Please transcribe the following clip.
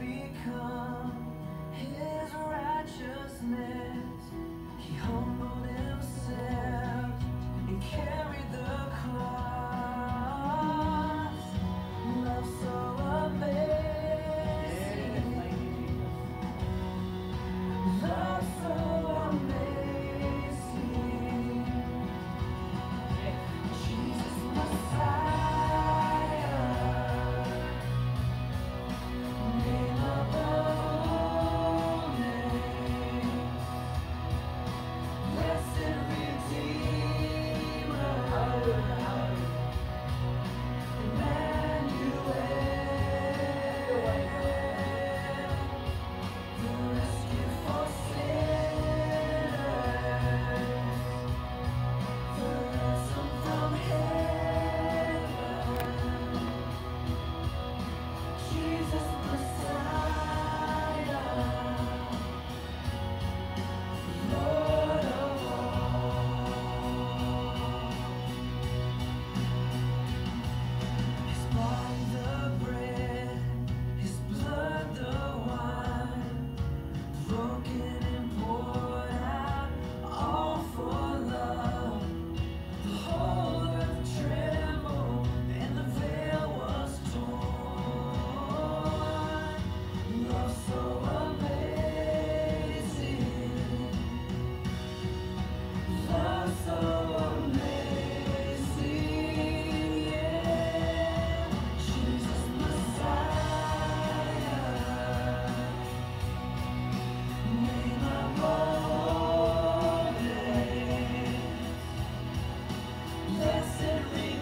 become blessed